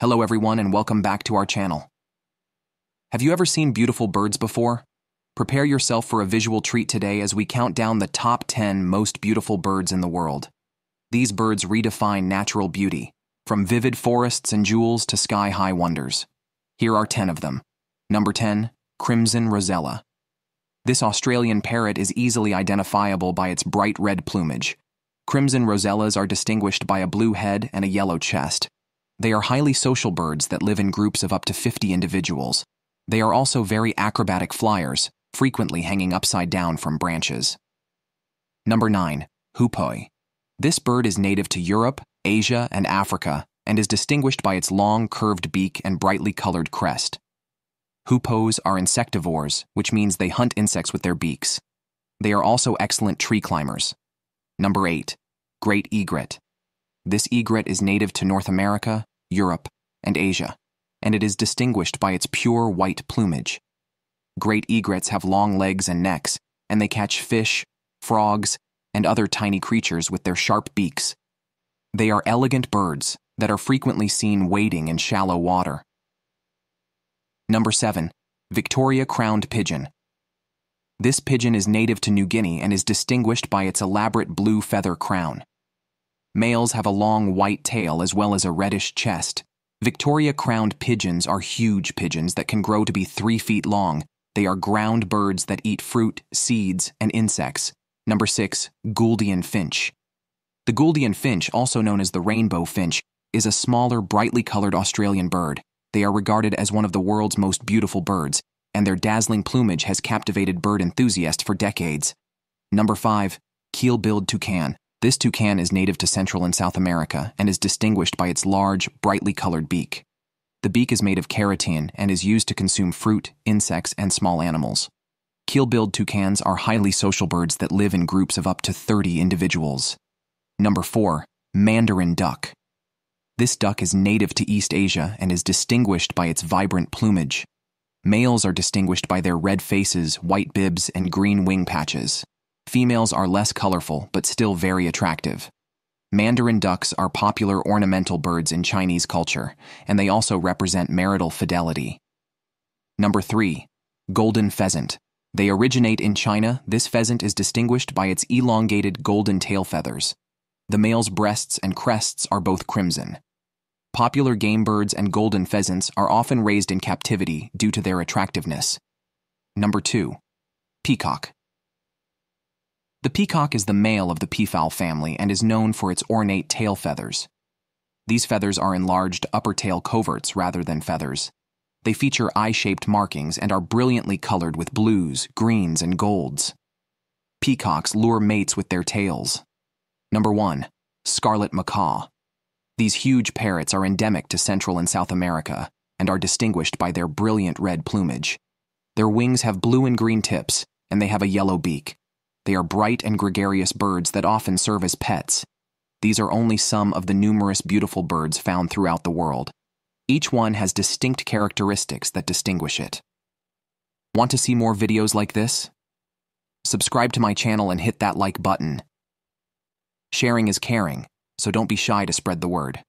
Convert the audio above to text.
Hello everyone and welcome back to our channel. Have you ever seen beautiful birds before? Prepare yourself for a visual treat today as we count down the top 10 most beautiful birds in the world. These birds redefine natural beauty, from vivid forests and jewels to sky-high wonders. Here are 10 of them. Number 10, Crimson Rosella. This Australian parrot is easily identifiable by its bright red plumage. Crimson rosellas are distinguished by a blue head and a yellow chest. They are highly social birds that live in groups of up to 50 individuals. They are also very acrobatic flyers, frequently hanging upside down from branches. Number 9. Hoopoe. This bird is native to Europe, Asia, and Africa and is distinguished by its long, curved beak and brightly colored crest. Hoopoes are insectivores, which means they hunt insects with their beaks. They are also excellent tree climbers. Number 8. Great Egret. This egret is native to North America, Europe, and Asia, and it is distinguished by its pure white plumage. Great egrets have long legs and necks, and they catch fish, frogs, and other tiny creatures with their sharp beaks. They are elegant birds that are frequently seen wading in shallow water. Number 7. Victoria Crowned Pigeon. This pigeon is native to New Guinea and is distinguished by its elaborate blue feather crown. Males have a long white tail as well as a reddish chest. Victoria crowned pigeons are huge pigeons that can grow to be three feet long. They are ground birds that eat fruit, seeds, and insects. Number 6. Gouldian Finch. The Gouldian finch, also known as the rainbow finch, is a smaller, brightly colored Australian bird. They are regarded as one of the world's most beautiful birds, and their dazzling plumage has captivated bird enthusiasts for decades. Number 5. Keel-billed toucan. This toucan is native to Central and South America and is distinguished by its large, brightly colored beak. The beak is made of keratin and is used to consume fruit, insects, and small animals. Keel-billed toucans are highly social birds that live in groups of up to 30 individuals. Number 4. Mandarin duck. This duck is native to East Asia and is distinguished by its vibrant plumage. Males are distinguished by their red faces, white bibs, and green wing patches. Females are less colorful, but still very attractive. Mandarin ducks are popular ornamental birds in Chinese culture, and they also represent marital fidelity. Number 3. Golden Pheasant. They originate in China. This pheasant is distinguished by its elongated golden tail feathers. The male's breasts and crests are both crimson. Popular game birds and golden pheasants are often raised in captivity due to their attractiveness. Number 2. Peacock. The peacock is the male of the peafowl family and is known for its ornate tail feathers. These feathers are enlarged upper tail coverts rather than feathers. They feature eye-shaped markings and are brilliantly colored with blues, greens, and golds. Peacocks lure mates with their tails. Number 1. Scarlet Macaw. These huge parrots are endemic to Central and South America and are distinguished by their brilliant red plumage. Their wings have blue and green tips, and they have a yellow beak. They are bright and gregarious birds that often serve as pets. These are only some of the numerous beautiful birds found throughout the world. Each one has distinct characteristics that distinguish it. Want to see more videos like this? Subscribe to my channel and hit that like button. Sharing is caring, so don't be shy to spread the word.